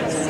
Thanks.